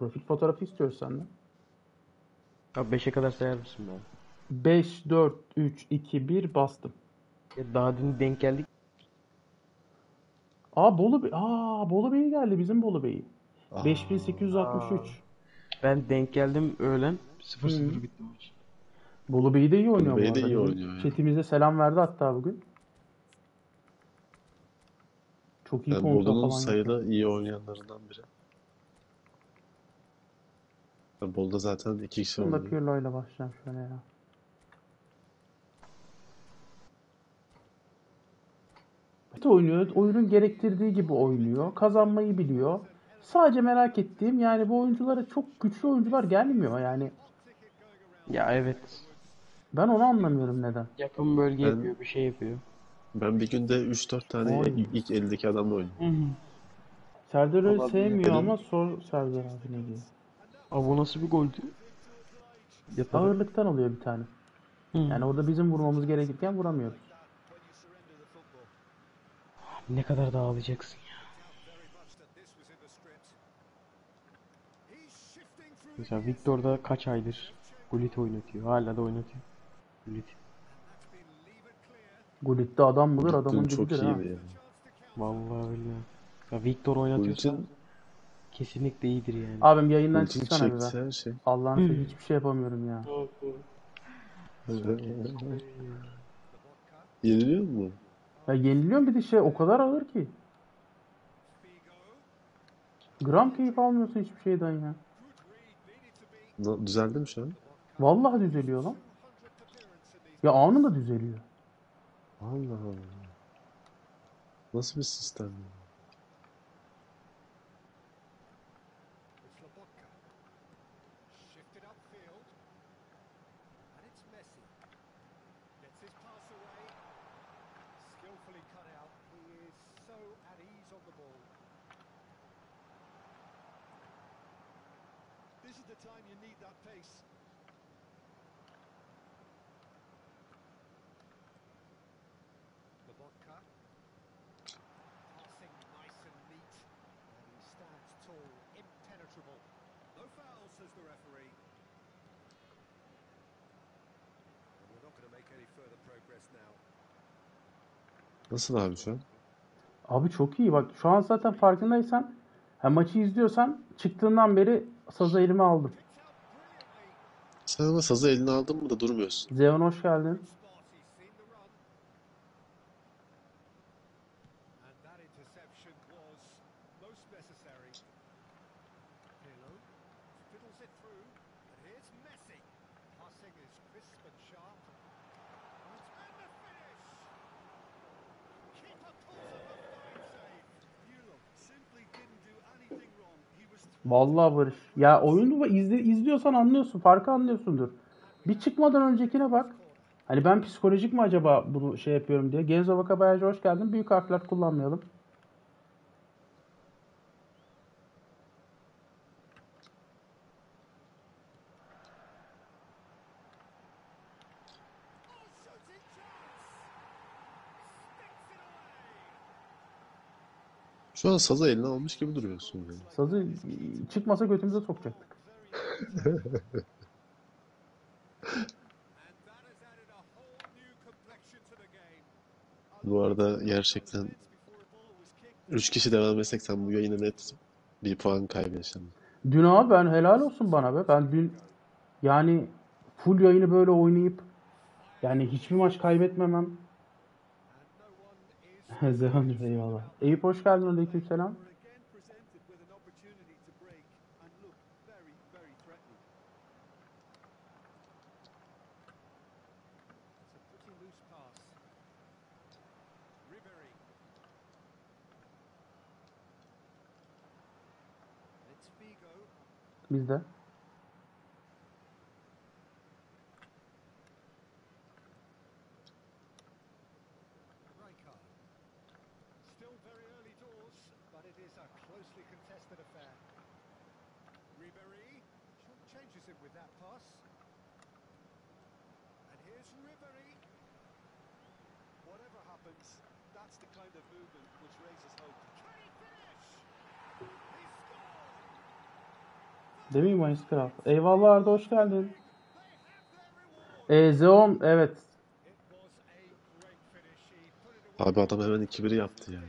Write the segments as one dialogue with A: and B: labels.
A: Profil fotoğrafı istiyoruz senden.
B: Abi 5'e kadar sayar mısın bana?
A: 5, 4, 3, 2, 1 bastım.
B: Ya daha dün denk geldik.
A: Aa Bolu Bey. Aa Bolu Bey geldi bizim Bolu Bey.
C: Aa,
A: 5863.
B: Ben denk geldim öğlen. 0-0
A: Hı.
B: bitti maç.
A: Bolu Bey de iyi oynuyor
C: Bey
A: bu
C: de iyi oynuyor ya.
A: Chatimize selam verdi hatta bugün. Çok iyi
C: Yani Bolu'nun
A: falan
C: sayıda iyi oynayanlarından biri. Yani Bolu'da zaten iki kişi
A: Bunda
C: oynuyor.
A: Pirlo ile başlayacağım şöyle ya. Kötü oynuyor. Oyunun gerektirdiği gibi oynuyor. Kazanmayı biliyor. Sadece merak ettiğim yani bu oyunculara çok güçlü oyuncular gelmiyor yani.
B: Ya evet.
A: Ben onu anlamıyorum neden.
B: Yakın bölge
C: Ben-
B: yapıyor, bir şey yapıyor.
C: Ben bir günde 3-4 tane
A: Oy.
C: ilk 50'deki adamla oynuyorum.
A: Serdar öyle
B: Olabilir.
A: sevmiyor ama sor Serdar abi ne diyor.
B: Abi nasıl bir goldü? Yatarak.
A: Ağırlıktan oluyor bir tane.
B: Hı.
A: Yani orada bizim vurmamız gerekirken vuramıyoruz.
B: Ne kadar daha alacaksın ya. Mesela Victor'da kaç aydır Gullit oynatıyor. Hala da oynatıyor. Gullit.
A: Gullit'te adam bulur adamın
C: çok
A: dibidir ha.
C: iyiydi yani.
B: Vallahi billahi. Ya Victor oynatıyorsa
C: Gulit'in
B: kesinlikle iyidir yani.
A: Abim yayından
C: Gulit'in
A: çıksana bir
C: her şey.
A: Allah'ın sevdiği hiçbir şey yapamıyorum ya.
C: Yeniliyor mu?
A: Ya yeniliyorum bir de şey o kadar ağır ki. Gram keyif almıyorsun hiçbir şeyden ya.
C: Na- Düzeldi mi şu an?
A: Vallahi düzeliyor lan. Ya anında düzeliyor.
C: Allah Allah. Nasıl bir sistem ya?
D: Ball. This is the time you need that pace. Lobotka. Passing nice and neat. And he stands tall, impenetrable. No foul, says the referee. We're not going to make any further progress now.
C: Nasıl abi şu an?
A: Abi çok iyi bak şu an zaten farkındaysan ha, maçı izliyorsan çıktığından beri sazı elime aldım.
C: Sen ama sazı eline aldın mı da durmuyorsun.
A: Zeon hoş geldin.
D: Spot, he's seen the run. And that interception was most necessary. Pirlo fiddles it through, and here's Messi. Passing is crisp and sharp. And the finish! Keeper pulls up a fine save. Pirlo simply didn't do anything wrong. He was
A: Vallahi Barış. Ya oyunu izle, izliyorsan anlıyorsun. Farkı anlıyorsundur. Bir çıkmadan öncekine bak. Hani ben psikolojik mi acaba bunu şey yapıyorum diye. Genzo Vakabayaşı hoş geldin. Büyük harfler kullanmayalım.
C: Şu an sazı eline almış gibi duruyorsun yani.
A: Sazı çıkmasa götümüze sokacaktık.
C: Bu arada gerçekten
D: Before a ball was kicked,
C: 3 kişi devam etsek sen bu yayına net bir puan kaybedeceksin.
A: Dün abi ben helal olsun bana be. Ben dün yani full yayını böyle oynayıp yani hiçbir maç kaybetmemem. Zehan eyvallah. Eyüp hoş geldin. Aleykümselam.
D: We're again presented with an opportunity to break and look very, very threatening. It's a pretty loose pass. Ribery. It's Figo.
A: Bizde.
D: Rijkaard. Still very early doors, but it is a closely contested affair. Ribery him with that pass. And here's Ribery. Whatever happens, that's the kind of movement which raises hope. Can he finish? He scored!
A: Değil mi Mayıs Kral? Eyvallah Arda hoş geldin. Ee, Zeon evet.
C: Abi adam hemen 2-1 yaptı ya.
D: He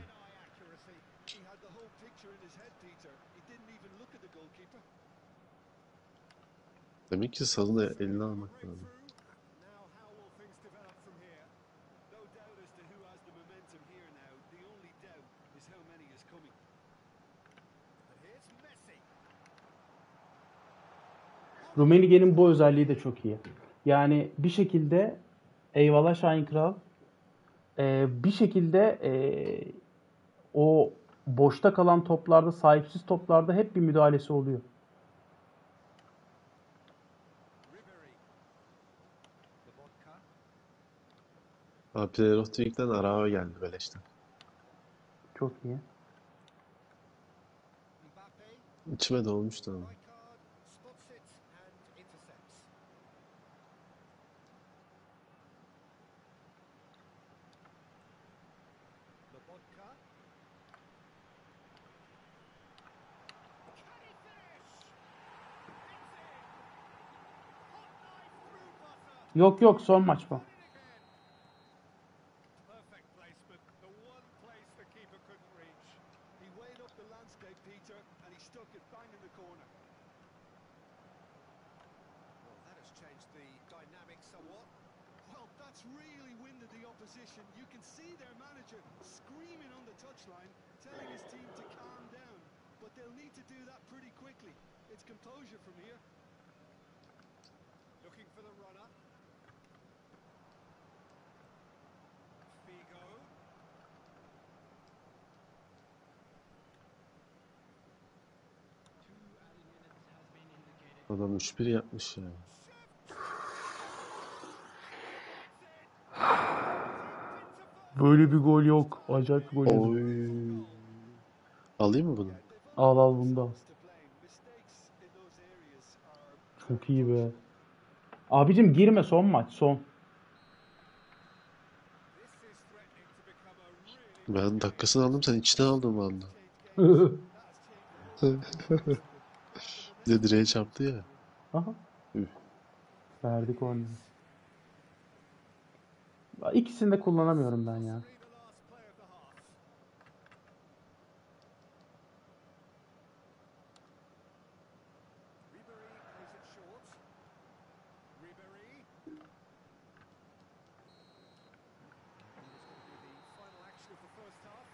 D: had the whole picture in his head, Peter. He didn't even look at the goalkeeper.
C: Demek ki sazın eline almak lazım.
D: Now, how will things develop from here? No doubt as to who has the momentum here now. The only doubt is how many is coming. But here's Messi.
A: Rummenigge'nin bu özelliği de çok iyi. Yani bir şekilde eyvallah Şahin Kral ee, bir şekilde ee, o boşta kalan toplarda sahipsiz toplarda hep bir müdahalesi oluyor.
D: Ribery. Lobotka.
C: Abi Pierre-Emerick'ten Arao geldi beleşten.
A: Çok iyi.
C: İçime dolmuştu ama.
A: Yok yok son maç bu.
D: Perfect placement. The one place the keeper couldn't reach. He weighed up the landscape, Peter, and he stuck it bang in the corner. Well, that has changed the dynamic somewhat. Well, that's really winded the opposition. You can see their manager screaming on the touchline, telling his team to calm down. But they'll need to do that pretty quickly. It's composure from here. Looking for the runner. Figo.
C: Adam 3-1 yapmış ya.
A: Böyle bir gol yok. Acayip bir gol. yedim.
C: Oy. Alayım mı bunu?
A: Al al bunu da. al. Çok iyi be. Abicim girme son maç son.
C: Ben dakikasını aldım sen içine aldın valla. Bir de direğe çarptı ya.
A: Aha.
C: Üh.
A: Verdik onu. İkisini de kullanamıyorum ben ya.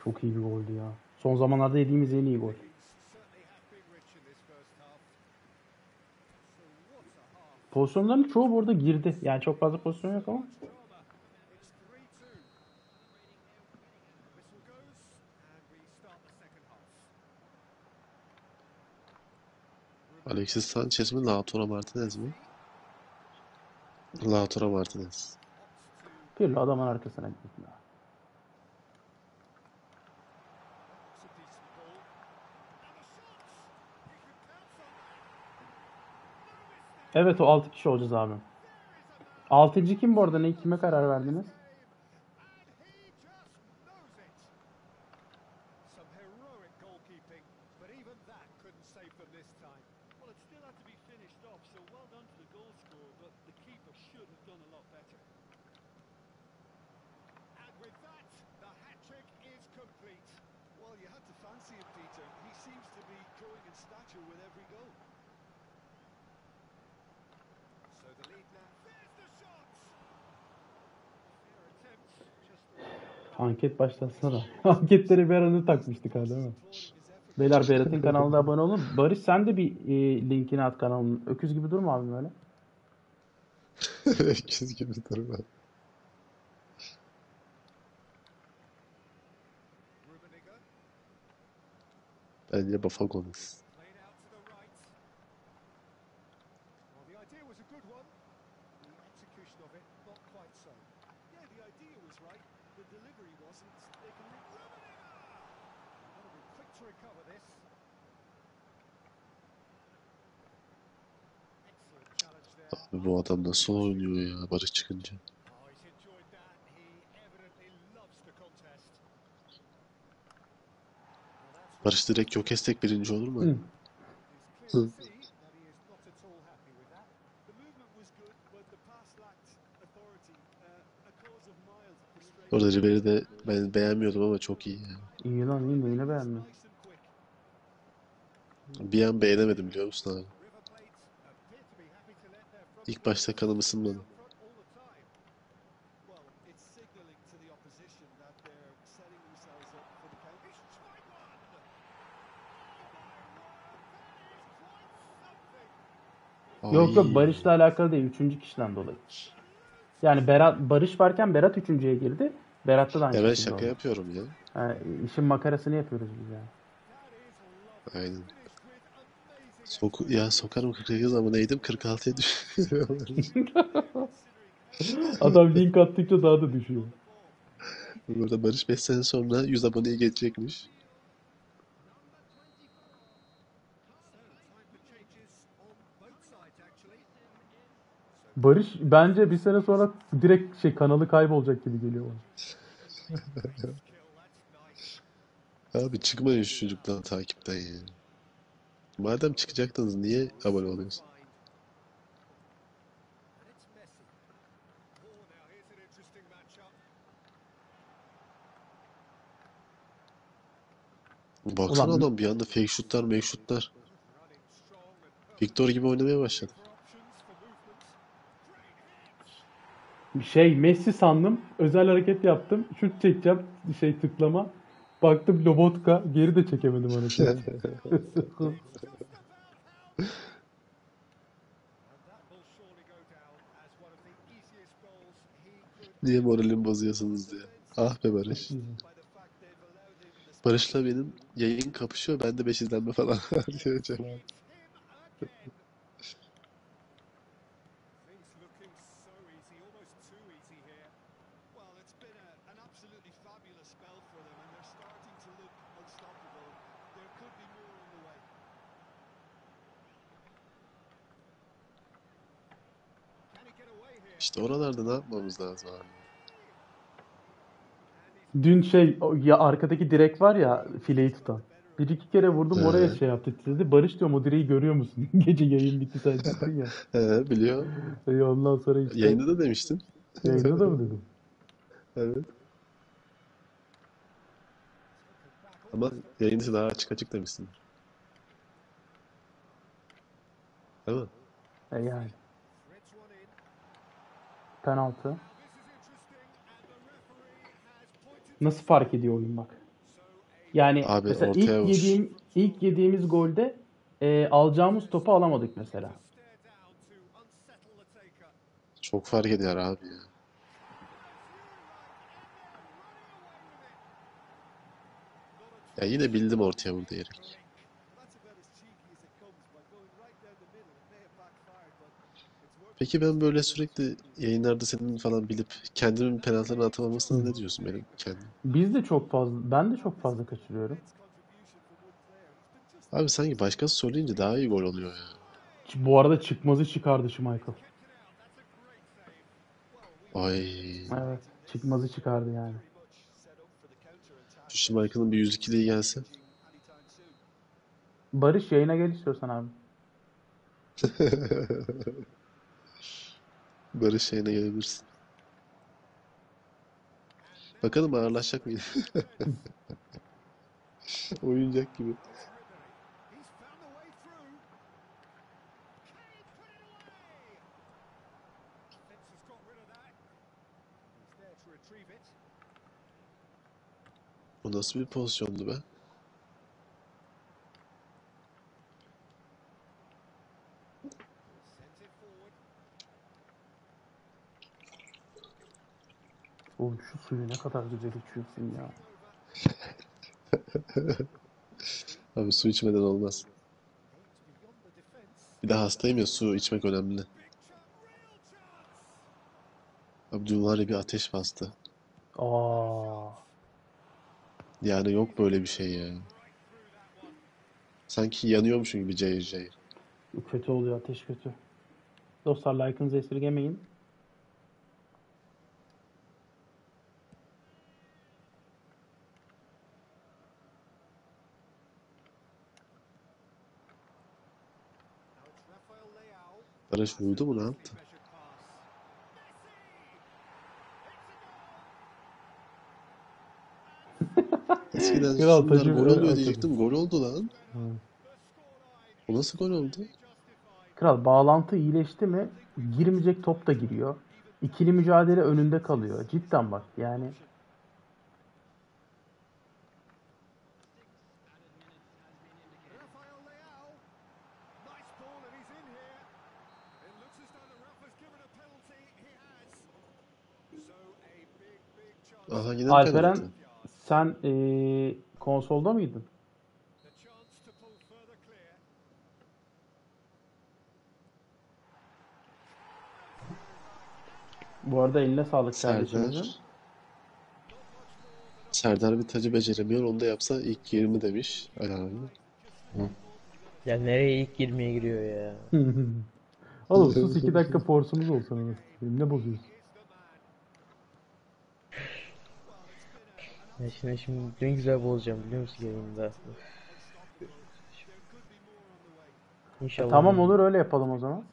A: Çok iyi bir goldü ya. Son zamanlarda yediğimiz en iyi gol. Pozisyonların çoğu burada girdi. Yani çok fazla pozisyon yok ama.
C: Alexis Sanchez mi Lautaro Martinez mi? Lautaro Martinez.
A: Pirlo adamın arkasına
D: that.
A: Evet o 6 kişi olacağız abi. 6. kim bu arada? Ne kime karar verdiniz?
D: Some heroic goalkeeping, but even that couldn't save them this time.
E: Well, it still had to be finished off, so well done to the goal scorer, but the keeper should have done a lot better.
D: And with that, the hat-trick is complete.
E: Well, you had to fancy him, Peter. He seems to be growing in stature with every goal.
D: So the lead now. There's the shot! Fair attempt, just
A: Anket başlatsana. Anketlere bir aranı takmıştık ha değil mi? Beyler Berat'ın kanalına abone olun. Barış sen de bir e, linkini at kanalının. Öküz gibi durma abim öyle.
C: İkiz gibi durma. Bence Bafa Gomez. Adam nasıl oynuyor ya Barış çıkınca. Barış direkt yok estek birinci olur mu?
D: Orada Ribery de ben beğenmiyordum ama çok iyi yani.
A: İyi lan iyi neyine beğenmiyor?
D: Bir an beğenemedim biliyor musun abi? İlk başta kanım ısınmadı.
A: Yok yok. Barış'la alakalı değil. Üçüncü kişiden dolayı. Yani Berat Barış varken Berat üçüncüye girdi. Berat'ta da aynı
D: Ya ben
A: şekilde
D: şaka
A: oldu.
D: yapıyorum ya.
A: Ha, işin makarasını yapıyoruz biz yani.
D: Aynen. Sok ya sokarım 48 ama neydim 46'ya düşüyor.
A: Adam link attıkça daha da düşüyor.
D: Burada Barış 5 sene sonra 100 aboneyi geçecekmiş.
A: Barış bence bir sene sonra direkt şey kanalı kaybolacak gibi geliyor bana.
D: Abi çıkmayın şu çocuktan takipten ya. Madem çıkacaktınız niye abone oluyorsun? Baksana
A: Ulan-
D: adam bir anda fake shootlar, make shootlar. Victor gibi oynamaya başladı.
A: Şey Messi sandım. Özel hareket yaptım. Şut çekeceğim. Şey tıklama. Baktım Lobotka. Geri de çekemedim hareketi.
D: Niye moralimi bozuyorsunuz diye. Ah be Barış. Barış'la benim yayın kapışıyor. Bende 5 izlenme falan diyor abi.
C: Things looking so easy, almost too easy here. Well, it's been a, an absolutely fabulous spell for them, and they're starting to look unstoppable. There could be more on the way. Can he get away here?
D: İşte oralarda ne yapmamız lazım abi?
A: Dün şey o ya arkadaki direk var ya fileyi tutan. Bir iki kere vurdum oraya
D: Evet.
A: şey yaptı. Dedi Barış diyorum o direği görüyor musun? Gece yayın bitti sen çıktın ya.
D: He biliyor.
A: E ondan sonra işte
D: Yayında da demiştin.
A: yayında da mı dedim?
D: Evet. Ama yayın dışı daha açık açık demişsin. Değil mi?
A: E yani. Penaltı. Nasıl fark ediyor oyun bak. Yani
D: Abi
A: mesela ilk
D: vuş.
A: yediğim ilk yediğimiz golde e, alacağımız topu alamadık mesela.
D: Çok fark ediyor abi ya. Ya yine bildim ortaya vur diyerek. Peki ben böyle sürekli yayınlarda senin falan bilip kendimin penaltılarını atamamasına ne diyorsun benim kendim?
A: Biz de çok fazla ben de çok fazla kaçırıyorum.
D: Abi sanki başkası söyleyince daha iyi gol oluyor ya.
A: Bu arada çıkmazı çıkardı Schmeichel.
D: Ay.
A: Evet. Çıkmazı çıkardı yani.
D: Şu Schmeichel'ın bir 102'liği gelse.
A: Barış yayına gel istiyorsan abi.
D: Barış şeyine gelebilirsin. Bakalım ağırlaşacak mıydı? Oyuncak gibi.
C: He's found a way through. Can he put it away? Defense has got rid of that. He's there to retrieve it.
D: O nasıl bir pozisyondu be?
C: Sends it forward.
A: Oğlum şu suyu ne kadar güzel içiyorsun ya.
D: Abi su içmeden olmaz. Bir de hastayım ya su içmek önemli. Abdül var ya bir ateş bastı.
A: Aa.
D: Yani yok böyle bir şey ya. Sanki yanıyormuşum gibi cayır cayır.
A: Kötü oluyor ateş kötü. Dostlar like'ınızı esirgemeyin.
D: Araç vurdu mu ne yaptı?
C: Eskiden
A: Kral taşı
C: gol oluyor diyecektim. Gol oldu lan. Hı. O nasıl gol oldu?
A: Kral bağlantı iyileşti mi girmeyecek top da giriyor. İkili mücadele önünde kalıyor. Cidden bak yani
C: Aha yine
A: Alperen
C: penaltı.
A: sen eee, konsolda mıydın? Bu arada eline sağlık kardeşimizin.
C: Serdar. Serdar bir tacı beceremiyor. Onu da yapsa ilk 20 demiş. Ali abi.
B: Ya nereye ilk 20'ye giriyor ya?
A: Oğlum sus iki dakika forsumuz olsun. Ne bozuyorsun?
B: Ya şimdi şimdi ne güzel bozacağım biliyor musun yayında? İnşallah.
A: Tamam olur öyle yapalım o zaman.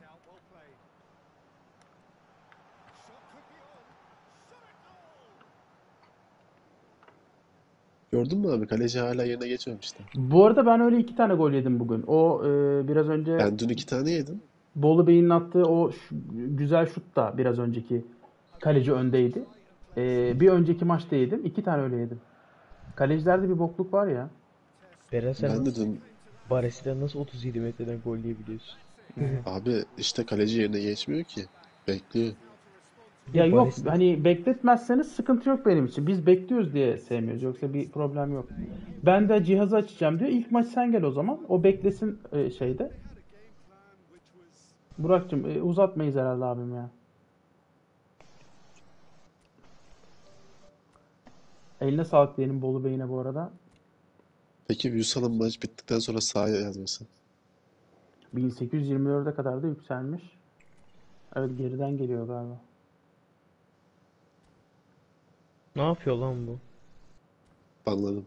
C: Gördün mü abi? Kaleci hala yerine geçmemişti.
A: Bu arada ben öyle iki tane gol yedim bugün. O eee, biraz önce
C: Ben dün iki tane yedim.
A: Bolu Bey'in attığı o şu- güzel şut da biraz önceki kaleci öndeydi. Eee, bir önceki maçta yedim. İki tane öyle yedim. Kalecilerde bir bokluk var ya.
B: Beren sen
C: Ben de dün
B: Baresi'den nasıl 37 metreden gol yiyebiliyorsun?
C: abi işte kaleci yerine geçmiyor ki. Bekliyor.
A: Ya yok
B: Baresi-
A: hani bekletmezseniz sıkıntı yok benim için. Biz bekliyoruz diye sevmiyoruz. Yoksa bir problem yok. Ben de cihazı açacağım diyor. İlk maç sen gel o zaman. O beklesin e, şeyde. Burak'cığım e, uzatmayız herhalde abim ya. Eline sağlık diyelim Bolu Bey'ine bu arada.
C: Peki Vüsal'ın maç bittikten sonra sahaya yazması.
A: 1824'e kadar da yükselmiş. Evet geriden geliyor galiba.
B: Ne yapıyor lan bu?
C: Anladım.